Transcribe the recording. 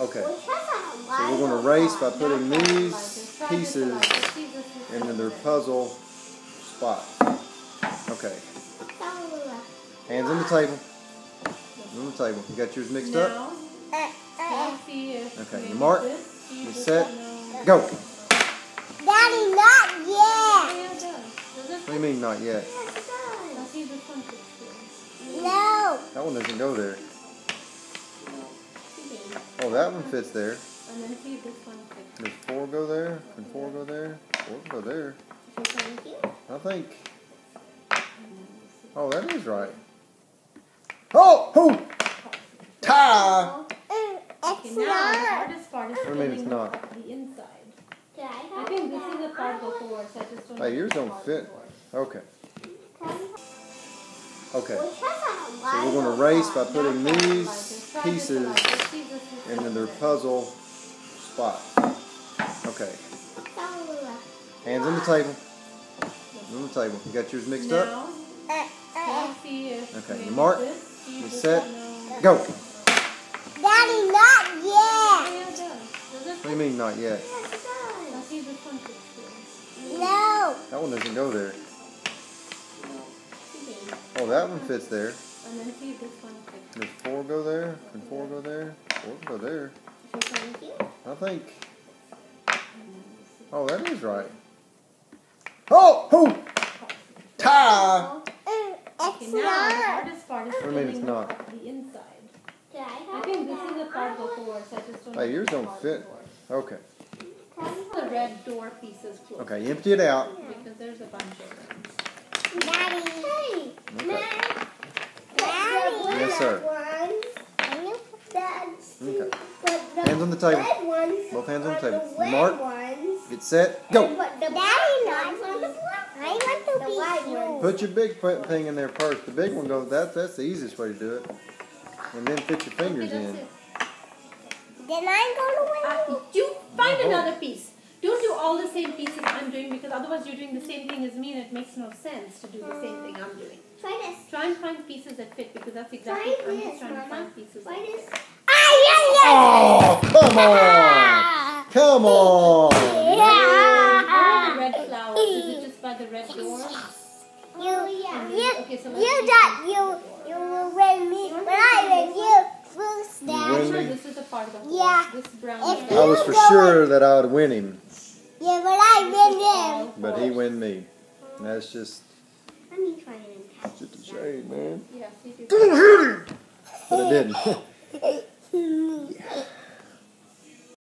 Okay. So we're going to race by putting these pieces into their puzzle spot. Okay. Hands on the table. Hands on the table. You got yours mixed up? Now, let's see if Okay, you mark, you this set. Go. Daddy, not yet. Yeah, it does. Does it? What do you mean not yet? Yes, it Now does. see this one fits here. No. That one doesn't go there. See there. Oh, that one fits there. And then see this one fits. Does four go there? Can four go there? Four go there. I think. Oh, that is right. Oh! Oh! Tie! Okay, It's the not. hardest part is What do mean it's the, not? the inside. Did I I think this that? is a part before, so I just don't Hey, yours the don't fit. before. Okay. Okay. Which has a So we're going to race by putting these this like this. Try this pieces like this. See this is into their puzzle spot. Okay. Hands on the table. Hands on the table. You got yours mixed up? Now, let's see if Okay, you mark, you this set. Go. Daddy, not yet. Yeah, it does. Does it? What do you mean not yet? Yes, it Now does. see this one fits here. No. That one doesn't go there. Oh, that one fits there. And then see this one fits. Does four go there? Can four go there? Four go there. I think. Oh, that is right. Oh! Oh! Tie! Okay, It's now the not. hardest part is What do you mean it's the, not? the inside. Did I I have think this is a part before, so I just don't know Hey, yours don't fit. before. Okay. The red door pieces close. Okay, empty it out. Because there's a bunch of them. Daddy. Hey. Okay. Daddy. Yes, sir. Okay. Hands on the table. Both hands on the table. Mark. Get set. Go. Daddy, not on the block. I want to be you. Put your big put- thing in there first. The big one goes. That's that's the easiest way to do it. And then fit your fingers in. it. Then I'm going to Uh, you find No. another piece. Don't do all the same pieces I'm doing because otherwise you're doing the same thing as me and it makes no sense to do the same thing I'm doing. Try this. Try and find pieces that fit because that's exactly Try I'm this, just trying to find pieces Try that this. fit. Ah, yeah, yeah. Oh, come on! Come on! Where are the red flowers? Is it just by the red door? You, you, Okay, so let's you got that. you, you will win me, but I win you. First dad. win I'm sure this is a part of the Yeah. This brown. If I was for sure that I would win him, Yeah, but I win him. but he win me. And that's just Let me try it. just a shame, man. Yeah, see if you But it didn't.